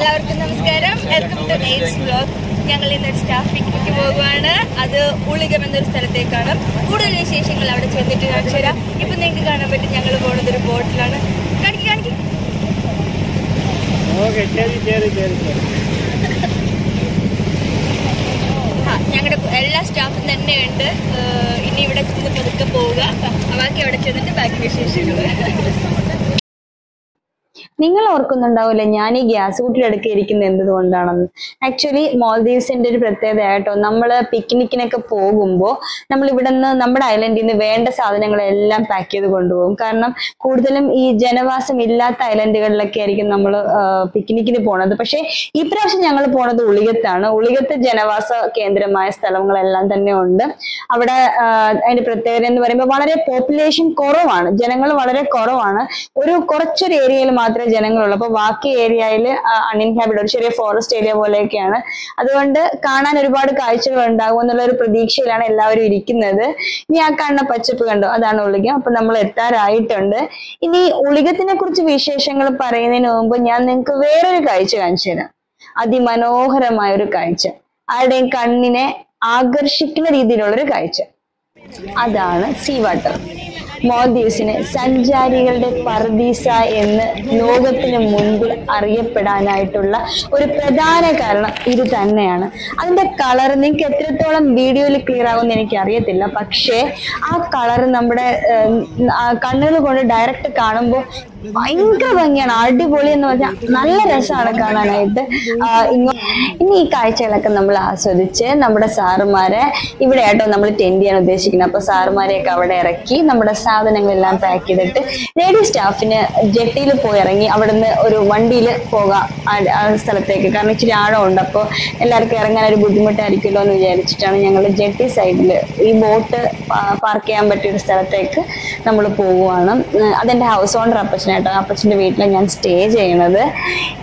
എല്ലാവർക്കും നമസ്കാരം. Welcome to AIDS blog ഞങ്ങൾ ഇന്ന് സ്റ്റാഫ് പിക്നിക്ക് പോകുവാണ് അത് ഉളികം എന്നൊരു സ്ഥലത്തേക്കാണ്. കൂടുതൽ വിശേഷങ്ങൾ അവിടെ ചെന്നിട്ട് കാണിച്ചു തരാം. ഇപ്പൊ നിങ്ങൾക്ക് കാണാൻ പറ്റും ഞങ്ങൾ പോകുന്നത് ഒരു ബോട്ടിലാണ്. കാണിക്ക് കാണിക്ക്. ഞങ്ങളുടെ എല്ലാ സ്റ്റാഫും തന്നെ ഉണ്ട് ഏഹ് ഇനി ഇവിടെ ചെന്ന് പതുക്കെ പോവുക. ബാക്കി അവിടെ ചെന്നിട്ട് ബാക്കി വിശേഷങ്ങൾ. നിങ്ങൾ ഓർക്കുന്നുണ്ടാവില്ല ഞാൻ ഈ ഗ്യാസ് കുട്ടിയുടെ അടുക്ക് എന്തുകൊണ്ടാണെന്ന്? ആക്ച്വലി മോൾദീവ്സിന്റെ ഒരു പ്രത്യേകത ആയിട്ടോ നമ്മൾ പിക്നിക്കിനൊക്കെ പോകുമ്പോൾ നമ്മൾ ഇവിടെ നിന്ന് നമ്മുടെ ഐലൻഡിൽ നിന്ന് വേണ്ട സാധനങ്ങളെല്ലാം പാക്ക് ചെയ്ത് കൊണ്ടുപോകും. കാരണം കൂടുതലും ഈ ജനവാസം ഇല്ലാത്ത ഐലൻഡുകളിലൊക്കെ ആയിരിക്കും നമ്മൾ പിക്നിക്കിന് പോണത്. പക്ഷേ ഈ പ്രാവശ്യം ഞങ്ങൾ പോണത് ഉളികത്താണ്. ഉളികത്ത് ജനവാസ കേന്ദ്രമായ സ്ഥലങ്ങളെല്ലാം തന്നെ ഉണ്ട്. അവിടെ അതിന്റെ പ്രത്യേകത എന്ന് പറയുമ്പോൾ വളരെ പോപ്പുലേഷൻ കുറവാണ്. ജനങ്ങൾ വളരെ കുറവാണ്. ഒരു കുറച്ചൊരു ഏരിയയിൽ മാത്രമേ ജനങ്ങളുള്ളൂ. അപ്പൊ ബാക്കി ഏരിയയിൽ അൺഇൻഹാബിറ്റഡ് ഒരു ചെറിയ ഫോറസ്റ്റ് ഏരിയ പോലെയൊക്കെയാണ്. അതുകൊണ്ട് കാണാൻ ഒരുപാട് കാഴ്ചകൾ ഉണ്ടാകും എന്നുള്ള ഒരു പ്രതീക്ഷയിലാണ് എല്ലാവരും ഇരിക്കുന്നത്. ഇനി ആ കാണുന്ന പച്ചപ്പ് കണ്ടോ അതാണ് ഉളികം. അപ്പൊ നമ്മൾ എത്താറായിട്ടുണ്ട്. ഇനി ഉളികത്തിനെ കുറിച്ച് വിശേഷങ്ങൾ പറയുന്നതിന് മുമ്പ് ഞാൻ നിങ്ങൾക്ക് വേറൊരു കാഴ്ച കാണിച്ചു തരാം. അതിമനോഹരമായ ഒരു കാഴ്ച. ആരുടെയും കണ്ണിനെ ആകർഷിക്കുന്ന രീതിയിലുള്ള ഒരു കാഴ്ച. അതാണ് സീ വാട്ടർ മോൾദീവ്സിന് സഞ്ചാരികളുടെ പർദീസ എന്ന് ലോകത്തിന് മുൻപിൽ അറിയപ്പെടാനായിട്ടുള്ള ഒരു പ്രധാന കാരണം ഇത് തന്നെയാണ്. അതിന്റെ കളർ നിങ്ങൾക്ക് എത്രത്തോളം വീഡിയോയിൽ ക്ലിയർ ആകുമെന്ന് എനിക്ക് അറിയത്തില്ല പക്ഷേ ആ കളർ നമ്മുടെ കണ്ണുകൾ കൊണ്ട് ഡയറക്റ്റ് കാണുമ്പോൾ ഭയങ്കര ഭംഗിയാണ്. അടിപൊളി എന്ന് പറഞ്ഞാൽ നല്ല രസമാണ് കാണാനായിട്ട്. ഇനി ഈ കാഴ്ചകളൊക്കെ നമ്മൾ ആസ്വദിച്ച് നമ്മുടെ സാറുമാരെ ഇവിടെ ആട്ടോ നമ്മൾ ടെൻഡ് ചെയ്യാൻ ഉദ്ദേശിക്കുന്നത്. അപ്പൊ സാറുമാരെയൊക്കെ അവിടെ ഇറക്കി നമ്മുടെ സാധനങ്ങളെല്ലാം പാക്ക് ചെയ്തിട്ട് ലേഡി സ്റ്റാഫിന് ജെട്ടിയിൽ പോയി ഇറങ്ങി അവിടുന്ന് ഒരു വണ്ടിയിൽ പോകാം ആ സ്ഥലത്തേക്ക്. കാരണം ഇച്ചിരി ആഴമുണ്ട്. അപ്പോൾ എല്ലാവർക്കും ഇറങ്ങാൻ ഒരു ബുദ്ധിമുട്ടായിരിക്കുമല്ലോ എന്ന് വിചാരിച്ചിട്ടാണ് ഞങ്ങൾ ജെട്ടി സൈഡിൽ ഈ ബോട്ട് പാർക്ക് ചെയ്യാൻ പറ്റിയ ഒരു സ്ഥലത്തേക്ക് നമ്മൾ പോവുകയാണ്. അതെന്റെ ഹൗസ് ഓണർ അപ്പച്ചനായിട്ട് അപ്പച്ചന്റെ വീട്ടിലാണ് ഞാൻ സ്റ്റേ ചെയ്യണത്.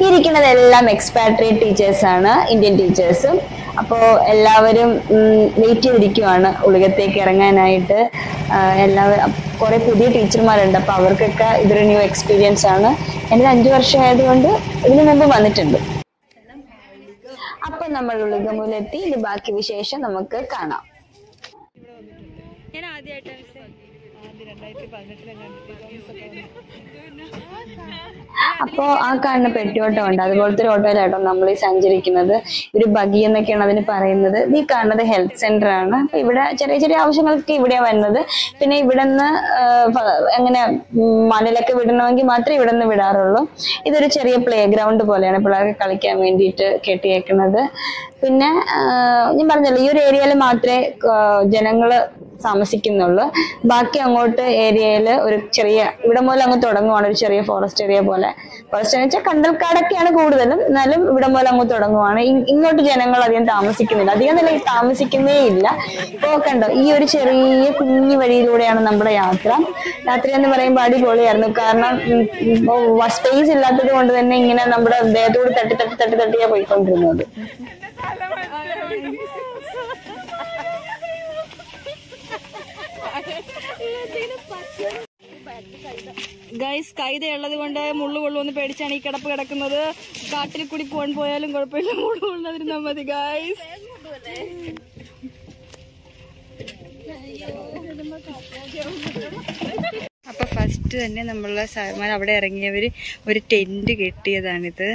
ഇരിക്കുന്നതെല്ലാം എക്സ്പാട്രിയേറ്റ് ടീച്ചേഴ്സാണ് ഇന്ത്യൻ ടീച്ചേഴ്സും അപ്പോൾ എല്ലാവരും വെയിറ്റ് ചെയ്തിരിക്കുവാണ് ഉളികത്തേക്ക് ഇറങ്ങാനായിട്ട്. എല്ലാവരും കുറേ പുതിയ ടീച്ചർമാരുണ്ട്. അപ്പോൾ അവർക്കൊക്കെ ഇതൊരു ന്യൂ എക്സ്പീരിയൻസ് ആണ്. എന്റെ അഞ്ച് വർഷം ആയതുകൊണ്ട് ഇതിനു മുമ്പ് വന്നിട്ടുണ്ട്. അപ്പൊ നമ്മൾ ഉളികമൂലെത്തി ഇത് ബാക്കി വിശേഷം നമുക്ക് കാണാം. ഞാൻ ആദ്യമായിട്ടാണ് അപ്പോ ആ കാണുന്ന പെട്ടി ഓട്ടോ ഉണ്ട്. അതുപോലത്തെ ഒരു ഓട്ടോയിലാട്ടോ നമ്മൾ ഈ സഞ്ചരിക്കുന്നത്. ഒരു ബഗി എന്നൊക്കെയാണ് അതിന് പറയുന്നത്. ഈ കാണുന്നത് ഹെൽത്ത് സെന്റർ ആണ്. അപ്പൊ ഇവിടെ ചെറിയ ചെറിയ ആവശ്യങ്ങൾക്ക് ഇവിടെയാണ് വരുന്നത്. പിന്നെ ഇവിടെ നിന്ന് എങ്ങനെ മണലൊക്കെ വിടണമെങ്കിൽ മാത്രമേ ഇവിടെ നിന്ന് വിടാറുള്ളൂ. ഇതൊരു ചെറിയ പ്ലേ ഗ്രൗണ്ട് പോലെയാണ് പിള്ളേർക്ക് കളിക്കാൻ വേണ്ടിയിട്ട് കെട്ടിയേക്കുന്നത്. പിന്നെ ഞാൻ പറഞ്ഞല്ലോ ഈ ഒരു ഏരിയയിൽ മാത്രമേ ജനങ്ങൾ താമസിക്കുന്നുള്ളൂ. ബാക്കി അങ്ങോട്ട് ഏരിയയിൽ ഒരു ചെറിയ ഇവിടെ മുതൽ അങ്ങ് തുടങ്ങുവാണ് ഒരു ചെറിയ ഫോറസ്റ്റ് ഏരിയ പോലെ. ഫോറസ്റ്റ് എന്ന് വെച്ചാൽ കണ്ടൽക്കാടൊക്കെയാണ് കൂടുതലും എന്നാലും ഇവിടെ മുതൽ അങ്ങ് തുടങ്ങുവാണ്. ഇങ്ങോട്ട് ജനങ്ങൾ അധികം താമസിക്കുന്നില്ല. അധികം നില താമസിക്കുന്നേ ഇല്ല. ഇപ്പോ കണ്ടോ ഈ ഒരു ചെറിയ കുഞ്ഞു വഴിയിലൂടെയാണ് നമ്മുടെ യാത്ര. രാത്രി എന്ന് പറയുമ്പോൾ അടിപൊളിയായിരുന്നു. കാരണം സ്പേസ് ഇല്ലാത്തത് കൊണ്ട് തന്നെ ഇങ്ങനെ നമ്മുടെ ദേഹത്തോട് തട്ടി തട്ടി തട്ടി തട്ടിയാ പോയിക്കൊണ്ടിരുന്നത്. ഗൈസ് കൈത ഉള്ളത് കൊണ്ട് മുള്ളു കൊള്ളുമെന്ന് പേടിച്ചാണ് ഈ കിടപ്പ് കിടക്കുന്നത്. കാട്ടിൽ കൂടി പോകാൻ പോയാലും കുഴപ്പമില്ല. മുള്ളു കൊള്ളാതിരുന്നാ മതി ഗൈസ് അപ്പൊ ഫസ്റ്റ് തന്നെ നമ്മളെ സാർമാർ അവിടെ ഇറങ്ങിയവര് ഒരു ടെന്റ് കെട്ടിയതാണിത്.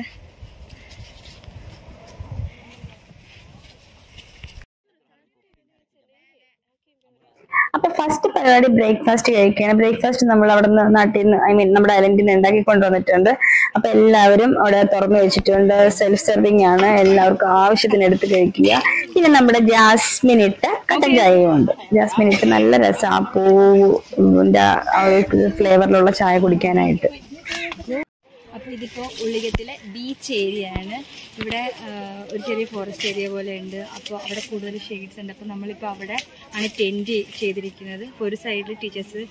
അപ്പൊ ഫസ്റ്റ് പരിപാടി ബ്രേക്ക്ഫാസ്റ്റ് കഴിക്കുകയാണ്. ബ്രേക്ക്ഫാസ്റ്റ് നമ്മൾ അവിടെ നിന്ന് നാട്ടിൽ നിന്ന് ഐ മീൻ നമ്മുടെ ഐലൻഡിൽ നിന്ന് ഉണ്ടാക്കി കൊണ്ടുവന്നിട്ടുണ്ട് അപ്പൊ എല്ലാവരും അവിടെ തുറന്നു വെച്ചിട്ടുണ്ട്. സെൽഫ് സെർവിങ് ആണ്. എല്ലാവർക്കും ആവശ്യത്തിന് എടുത്ത് കഴിക്കുക. പിന്നെ നമ്മുടെ ജാസ്മിൻ ഇട്ട കട്ടൻ ഉണ്ട്. ജാസ്മിൻ ഇട്ട് നല്ല രസം. ആ പൂവിന്റെ ആ ഒരു ഫ്ലേവറിലുള്ള ചായ കുടിക്കാനായിട്ട്. അപ്പൊ ഇതിപ്പോ ഉള്ളികത്തിലെ ബീച്ച് ഏരിയ ആണ്. ഇവിടെ ഒരു ചെറിയ ഫോറസ്റ്റ് ഏരിയ പോലെ ഉണ്ട്. അപ്പോൾ അവിടെ കൂടുതൽ ഷെയ്ഡ്സ് ഉണ്ട്. അപ്പോൾ നമ്മളിപ്പോൾ അവിടെ ആണ് ടെന്റ് ചെയ്തിരിക്കുന്നത്. ഇപ്പോൾ ഒരു സൈഡിൽ ടീച്ചേഴ്സ്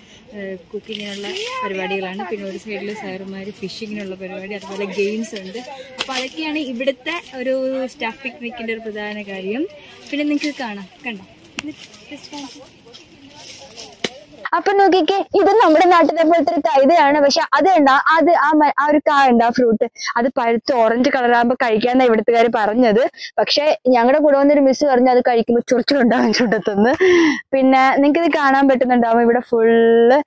കുക്കിങ്ങിനുള്ള പരിപാടികളാണ്. പിന്നെ ഒരു സൈഡിൽ സാറുമാർ ഫിഷിങ്ങിനുള്ള പരിപാടി അതുപോലെ ഗെയിംസ് ഉണ്ട്. അപ്പോൾ അതൊക്കെയാണ് ഇവിടുത്തെ ഒരു സ്റ്റാഫ് പിക്നിക്കിന്റെ ഒരു പ്രധാന കാര്യം. പിന്നെ നിങ്ങൾക്ക് കാണാം. കണ്ടോ? ജസ്റ്റ് കാണാം. അപ്പൊ നോക്കിക്കേ ഇത് നമ്മുടെ നാട്ടിലെ പോലത്തെ ഒരു കൈതയാണ്. പക്ഷെ അത് ഉണ്ടാ അത് ആ ആ ഒരു കാ ഉണ്ട് ഫ്രൂട്ട് അത് പഴുത്ത് ഓറഞ്ച് കളറാകുമ്പോ കഴിക്കാന്നാ ഇവിടുത്തുകാർ പറഞ്ഞത്. പക്ഷെ ഞങ്ങളുടെ കൂടെ വന്നൊരു മിസ് പറഞ്ഞു അത് കഴിക്കുമ്പോൾ ചൊറിച്ചിലുണ്ടാകും ചുണ്ടത്തുനിന്ന് പിന്നെ നിങ്ങൾക്ക് ഇത് കാണാൻ പറ്റുന്നുണ്ടാവും. ഇവിടെ ഫുള്ള്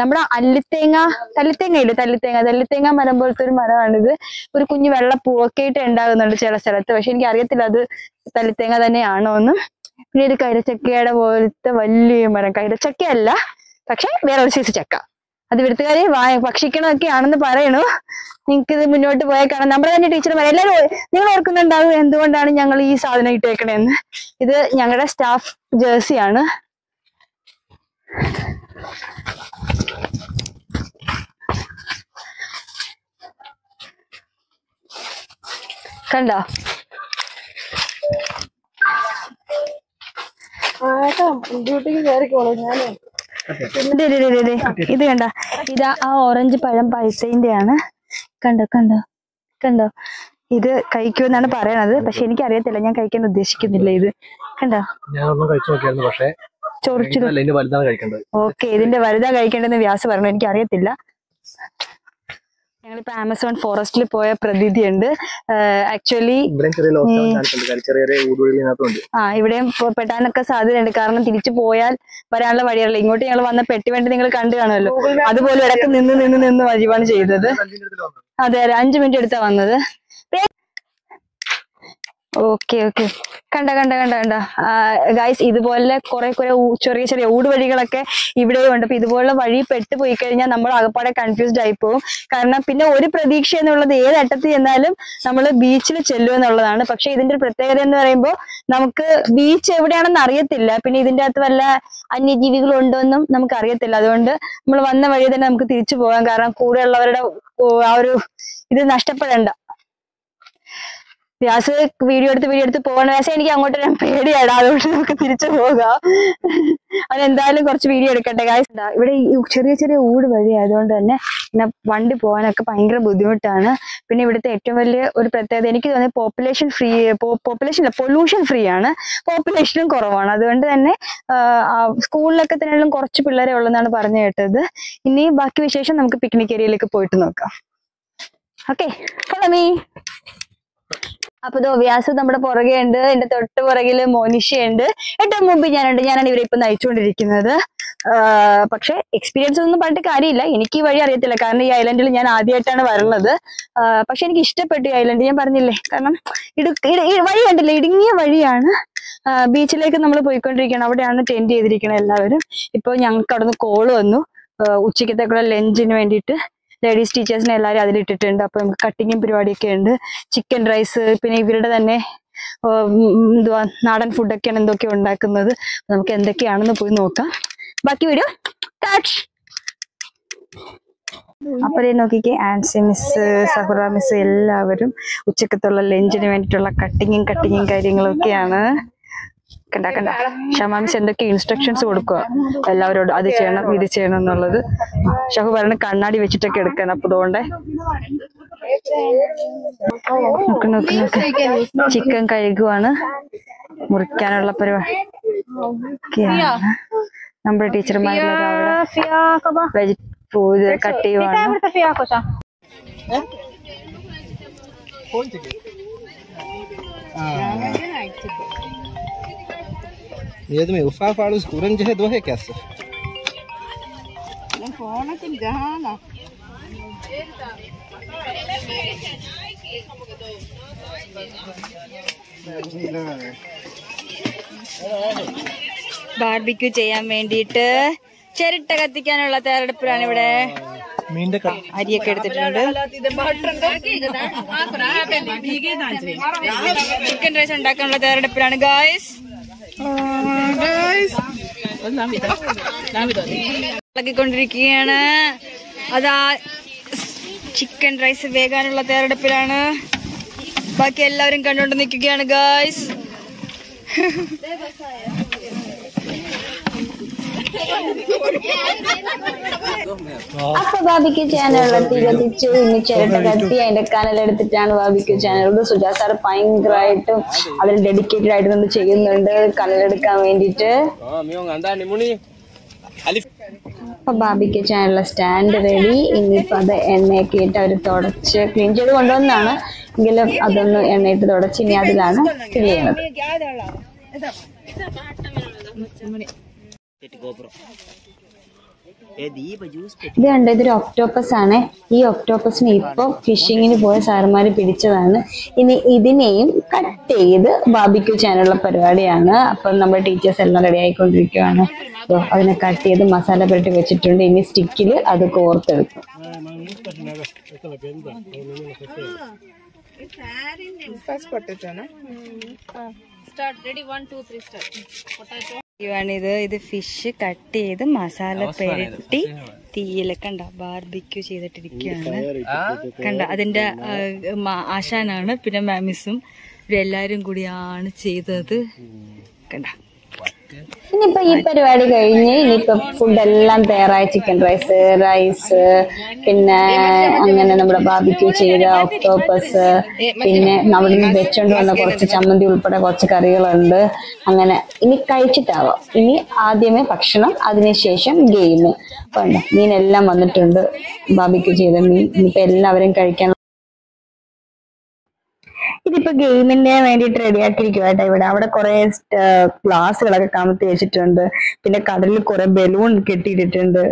നമ്മുടെ അല്ലിത്തേങ്ങ തല്ലിത്തേങ്ങ ഇല്ലേ? തല്ലിത്തേങ്ങ തല്ലിത്തേങ്ങ മരം പോലത്തെ ഒരു മരമാണിത്. ഒരു കുഞ്ഞു വെള്ള പൂവൊക്കെ ആയിട്ട് ഉണ്ടാകുന്നുണ്ട് ചില സ്ഥലത്ത്. പക്ഷെ എനിക്ക് അറിയത്തില്ല അത് തല്ലിത്തേങ്ങ തന്നെയാണോ എന്ന് പിന്നെ ഒരു കൈരച്ചക്കയുടെ പോലത്തെ വലിയ മരം. കൈരച്ചക്കയല്ല പക്ഷെ വേറെ ഒരു സൈസ് ചക്ക. അത് ഇവിടുത്തുകാരെ വായ ഭക്ഷിക്കണമൊക്കെ ആണെന്ന് പറയണു. നിങ്ങൾക്ക് ഇത് മുന്നോട്ട് പോയാൽ കാണാം. നമ്മുടെ തന്നെ ടീച്ചർ പറയാം എല്ലാവരും നിങ്ങൾ ഓർക്കുന്നുണ്ടാവും എന്തുകൊണ്ടാണ് ഞങ്ങൾ ഈ സാധനം ഇട്ടേക്കണേന്ന്. ഇത് ഞങ്ങളുടെ സ്റ്റാഫ് ജേഴ്സിയാണ് കണ്ടോ? ഡ്യൂട്ടിക്ക് കയറിക്കോളൂ ഞാനേ. ഇത് കണ്ട. ഇതാ ആ ഓറഞ്ച് പഴം പൈസന്റെ ആണ് കണ്ടോ കണ്ടോ കണ്ടോ. ഇത് കഴിക്കുമെന്നാണ് പറയണത്. പക്ഷെ എനിക്ക് അറിയത്തില്ല ഞാൻ കഴിക്കാൻ ഉദ്ദേശിക്കുന്നില്ല ഇത്. കണ്ടോ? ഞാൻ ഒന്നും കഴിച്ചു പക്ഷേ ചൊറിച്ചു ഓക്കെ ഇതിന്റെ വലുതാ കഴിക്കേണ്ടെന്ന് വ്യാസ് പറഞ്ഞു. എനിക്ക് അറിയത്തില്ല ഞങ്ങളിപ്പോ ആമസോൺ ഫോറസ്റ്റിൽ പോയ പ്രതീതിയുണ്ട്. ആക്ച്വലി ആ ഇവിടെയും പെട്ടാനൊക്കെ സാധ്യതയുണ്ട്. കാരണം തിരിച്ചു പോയാൽ വരാനുള്ള വഴിയല്ല. ഇങ്ങോട്ട് ഞങ്ങൾ വന്ന പെട്ടി വേണ്ടി നിങ്ങൾ കണ്ടു കാണുമല്ലോ. അതുപോലെ ഇടയ്ക്ക് നിന്ന് നിന്ന് നിന്ന് വഴിവാണ് ചെയ്തത്. അതെ അതെ. അഞ്ചു മിനിറ്റ് എടുത്താ വന്നത്. ഓക്കെ ഓക്കെ കണ്ട കണ്ട കണ്ട കണ്ട. ഗൈസ് ഇതുപോലെ കുറെ കുറെ ചെറിയ ചെറിയ ഊട് വഴികളൊക്കെ ഇവിടെയും ഉണ്ട്. അപ്പൊ ഇതുപോലുള്ള വഴി പെട്ട് പോയി കഴിഞ്ഞാൽ നമ്മൾ അകപ്പാടെ കൺഫ്യൂസ്ഡ് ആയി പോകും കാരണം പിന്നെ ഒരു പ്രതീക്ഷ എന്നുള്ളത് ഏത് അറ്റത്ത് ചെന്നാലും നമ്മൾ ബീച്ചിൽ ചെല്ലും എന്നുള്ളതാണ്. പക്ഷെ ഇതിന്റെ ഒരു പ്രത്യേകത എന്ന് പറയുമ്പോൾ നമുക്ക് ബീച്ച് എവിടെയാണെന്ന് അറിയത്തില്ല. പിന്നെ ഇതിന്റെ അകത്ത് വല്ല എന്നും നമുക്ക് അറിയത്തില്ല അതുകൊണ്ട് നമ്മൾ വന്ന വഴി തന്നെ നമുക്ക് തിരിച്ചു പോകാം. കാരണം കൂടെയുള്ളവരുടെ ആ ഒരു ഇത് നഷ്ടപ്പെടണ്ട. വ്യാസ് വീഡിയോ എടുത്ത് വീഡിയോ എടുത്ത് പോകണ വ്യാസം എനിക്ക് അങ്ങോട്ട് ഞാൻ പേടിയാണ് അതുകൊണ്ട് നമുക്ക് തിരിച്ചു പോകാം. അതെന്തായാലും കുറച്ച് വീഡിയോ എടുക്കട്ടെ കാശ് ഇവിടെ ഈ ചെറിയ ചെറിയ ഊട് വഴി ആയതുകൊണ്ട് തന്നെ പിന്നെ വണ്ടി പോകാനൊക്കെ ഭയങ്കര ബുദ്ധിമുട്ടാണ്. പിന്നെ ഇവിടുത്തെ ഏറ്റവും വലിയ ഒരു പ്രത്യേകത എനിക്ക് തോന്നിയത് പോപ്പുലേഷൻ ഫ്രീ പോപ്പുലേഷൻ അല്ല പൊല്യൂഷൻ ഫ്രീ ആണ്. പോപ്പുലേഷനും കുറവാണ്. അതുകൊണ്ട് തന്നെ സ്കൂളിലൊക്കെ തന്നെ കുറച്ച് പിള്ളേരെ ഉള്ളെന്നാണ് പറഞ്ഞു കേട്ടത്. ഇനി ബാക്കി വിശേഷം നമുക്ക് പിക്നിക് ഏരിയയിലേക്ക് പോയിട്ട് നോക്കാം. ഓക്കെ ഫോളോ മീ അപ്പൊ ഇത് വ്യാസ് നമ്മുടെ പുറകെ ഉണ്ട് എന്റെ തൊട്ട് പുറകിൽ മോനിഷയുണ്ട്. ഏറ്റവും മുമ്പ് ഞാനുണ്ട്. ഞാനാണ് ഇവരെ ഇപ്പൊ നയിച്ചുകൊണ്ടിരിക്കുന്നത്. പക്ഷെ എക്സ്പീരിയൻസ് ഒന്നും പറഞ്ഞിട്ട് കാര്യമില്ല. എനിക്ക് ഈ വഴി അറിയത്തില്ല. കാരണം ഈ ഐലൻഡിൽ ഞാൻ ആദ്യമായിട്ടാണ് വരുന്നത് പക്ഷെ എനിക്ക് ഇഷ്ടപ്പെട്ടു ഈ ഐലൻഡ് ഞാൻ പറഞ്ഞില്ലേ? കാരണം ഇടു വഴി കണ്ടില്ലേ? ഇടുങ്ങിയ വഴിയാണ്. ബീച്ചിലേക്ക് നമ്മൾ പോയിക്കൊണ്ടിരിക്കുകയാണ്. അവിടെയാണ് ടെന്റ് ചെയ്തിരിക്കുന്നത് എല്ലാവരും. ഇപ്പോൾ ഞങ്ങൾക്ക് അവിടെ നിന്ന് കോൾ വന്നു ഉച്ചയ്ക്കത്തേക്കുള്ള ലഞ്ചിന് വേണ്ടിയിട്ട്. ലേഡീസ് ടീച്ചേഴ്സിനെ എല്ലാവരും അതിലിട്ടിട്ടുണ്ട്. അപ്പൊ നമുക്ക് കട്ടിങ്ങും പരിപാടിയൊക്കെ ഉണ്ട്. ചിക്കൻ റൈസ് പിന്നെ ഇവരുടെ തന്നെ എന്തുവാ നാടൻ ഫുഡൊക്കെയാണ് എന്തൊക്കെയാണ് ഉണ്ടാക്കുന്നത്. നമുക്ക് എന്തൊക്കെയാണെന്ന് പോയി നോക്കാം. ബാക്കി വീഡിയോ അപ്പൊ ദേ നോക്കിക്കേ ആൻസി മിസ് സഹുറ മിസ് എല്ലാവരും ഉച്ചക്കത്തുള്ള ലഞ്ചിന് വേണ്ടിയിട്ടുള്ള കട്ടിങ്ങും കട്ടിങ്ങും കാര്യങ്ങളും ഒക്കെയാണ് കണ്ട കണ്ട. ഷമാ മിസ് എന്തൊക്കെ ഇൻസ്ട്രക്ഷൻസ് കൊടുക്കുക എല്ലാവരോടും അത് ചെയ്യണം ഇത് ചെയ്യണം എന്നുള്ളത്. ഷഹു പറഞ്ഞ കണ്ണാടി വെച്ചിട്ടൊക്കെ എടുക്കണം അപ്പൊ അതുകൊണ്ട് നോക്ക് നോക്ക് നോക്ക്. ചിക്കൻ കഴുകുവാണ്. മുറിക്കാനുള്ള പരിപാടി. നമ്മുടെ ടീച്ചർമാരെല്ലാം ഇത് കട്ട് ചെയ്യുവാണ്. ये तो मैं उफा फाड़ उस कुरन है दो है कैसे? मैं फ़ोन तुम जहाँ बारबेक्यू चाहिए मेंडीट चरिट कत्ती क्या नला तैयार डर पुराने बड़े मेंड का आरिया कर देते हैं चिकन रेस अंडा का नला तैयार पुराने गाइस ഇളക്കിക്കൊണ്ടിരിക്കുകയാണ് അതാ ചിക്കൻ റൈസ് വേകാനുള്ള തയ്യാറെടുപ്പിലാണ്. ബാക്കി എല്ലാവരും കണ്ടുകൊണ്ട് നിൽക്കുകയാണ് ഗായ്സ് അപ്പൊ ബാബിക്ക് ചാനലിലെത്തി കത്തിച്ചു ഇന്ന് ചിരട്ട കത്തി അതിന്റെ കനലെടുത്തിട്ടാണ് ബാബിക്ക് ചാനലുള്ളത് സുജാ സാർ ഭയങ്കരമായിട്ടും അതിൽ ഡെഡിക്കേറ്റഡ് ആയിട്ട് നമ്മൾ ചെയ്യുന്നുണ്ട്. കനലെടുക്കാൻ വേണ്ടിട്ട് അപ്പൊ ബാബിക്ക് ചാനലിലെ സ്റ്റാൻഡ് റെഡി ഇനിയിപ്പോ അത് എണ്ണയൊക്കെ ഇട്ട് അവർ തുടച്ച് ക്ലീൻ ചെയ്ത് കൊണ്ടുവന്നാണ്. എങ്കിലും അതൊന്ന് എണ്ണയിട്ട് തുടച്ച് ഇനി അതിലാണ് ക്ലീൻ ചെയ്യുന്നത്. ഇത് കണ്ട ഇതൊരു ഒക്ടോപ്പസ് ആണ്. ഈ ഒക്ടോപ്പസിനെ ഇപ്പൊ ഫിഷിങ്ങിന് പോയ സാറുമാര് പിടിച്ചതാണ്. ഇനി ഇതിനെയും കട്ട് ചെയ്ത് ബാബിക്യൂ ചെയ്യാനുള്ള പരിപാടിയാണ്. അപ്പൊ നമ്മുടെ ടീച്ചേഴ്സ് എല്ലാം റെഡി ആയിക്കൊണ്ടിരിക്കുകയാണ്. അപ്പൊ അതിനെ കട്ട് ചെയ്ത് മസാല പുരട്ടി വെച്ചിട്ടുണ്ട്. ഇനി സ്റ്റിക്കിൽ അത് കോർത്തെടുക്കും. ഇത് ഇത് ഫിഷ് കട്ട് ചെയ്ത് മസാല പെരട്ടി തീയിൽ കണ്ട? ബാർബിക്യൂ ചെയ്തിട്ടിരിക്കുകയാണ്. കണ്ട? അതിന്റെ ആശാനാണ് പിന്നെ മാമിസും എല്ലാരും കൂടിയാണ് ചെയ്തത്. കണ്ട? ഇനിയിപ്പോ ഈ പരിപാടി കഴിഞ്ഞ് ഇനിയിപ്പോ ഫുഡ് എല്ലാം തയ്യാറായി ചിക്കൻ റൈസ് റൈസ് പിന്നെ അങ്ങനെ നമ്മുടെ ബാബിക്യൂ ചെയ്ത ഒക്ടോപ്പസ് പിന്നെ അവിടെ നിന്ന് വെച്ചോണ്ട് വന്ന കുറച്ച് ചമ്മന്തി ഉൾപ്പെടെ കുറച്ച് കറികളുണ്ട്. അങ്ങനെ ഇനി കഴിച്ചിട്ടാവാം. ഇനി ആദ്യമേ ഭക്ഷണം അതിനുശേഷം ഗെയിം വേണ്ട മീനെല്ലാം വന്നിട്ടുണ്ട്. ബാബിക്യൂ ചെയ്ത മീൻ. ഇനിയിപ്പോ എല്ലാവരും കഴിക്കാൻ ഇതിപ്പോ ഗെയിമിന് വേണ്ടിയിട്ട് റെഡി ആക്കിയിരിക്കുവായിട്ടാ ഇവിടെ. അവിടെ കുറെ ഗ്ലാസ്സുകളൊക്കെ കമത്തി വെച്ചിട്ടുണ്ട്. പിന്നെ കടലിൽ കുറെ ബലൂൺ കെട്ടിയിട്ടിട്ടുണ്ട്.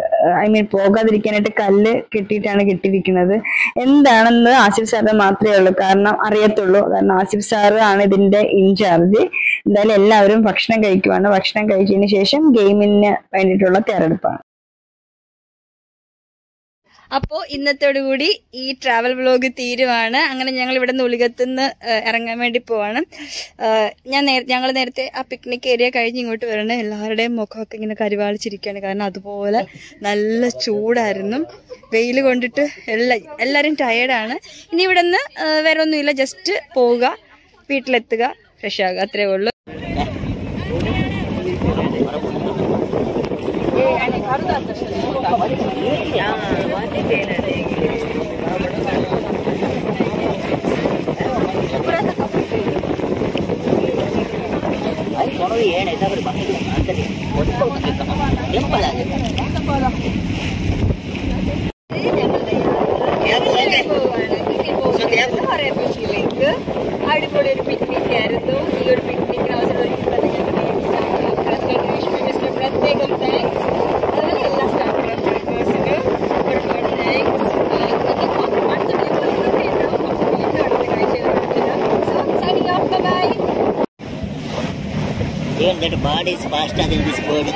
ഐ മീൻ പോകാതിരിക്കാനായിട്ട് കല്ല് കെട്ടിയിട്ടാണ് കെട്ടിയിരിക്കുന്നത്. എന്താണെന്ന് ആസിഫ് സാറിന് മാത്രമേ ഉള്ളൂ. കാരണം അറിയത്തുള്ളൂ. കാരണം ആസിഫ് സാറ് ആണ് ഇതിന്റെ ഇൻചാർജ് എന്തായാലും എല്ലാവരും ഭക്ഷണം കഴിക്കുവാണ്. ഭക്ഷണം കഴിച്ചതിന് ശേഷം ഗെയിമിന് വേണ്ടിയിട്ടുള്ള തയ്യാറെടുപ്പാണ്. അപ്പോൾ ഇന്നത്തോടുകൂടി ഈ ട്രാവൽ വ്ലോഗ് തീരുവാണ്. അങ്ങനെ ഞങ്ങൾ ഇവിടെ നിന്ന് ഉളികത്തുനിന്ന് ഇറങ്ങാൻ വേണ്ടി പോവാണ്. ഞാൻ ഞങ്ങൾ നേരത്തെ ആ പിക്നിക് ഏരിയ കഴിഞ്ഞ് ഇങ്ങോട്ട് വരണേ. എല്ലാവരുടെയും മുഖമൊക്കെ ഇങ്ങനെ കരിവാളിച്ചിരിക്കുകയാണ് കാരണം അതുപോലെ നല്ല ചൂടായിരുന്നു. വെയിൽ കൊണ്ടിട്ട് എല്ലാ എല്ലാവരും ടയേർഡാണ് ഇനി ഇവിടെ നിന്ന് വേറെ ഒന്നുമില്ല. ജസ്റ്റ് പോവുക വീട്ടിലെത്തുക ഫ്രഷ് ആകുക. അത്രേ ഉള്ളൂ. ಏನಾಯ್ತಾ ಬರೀ ಬಂದಿಲ್ಲ ಅಂತ ಗೊತ್ತಾಗ್ತಿಲ್ಲ ಏನಪ್ಪ this bird.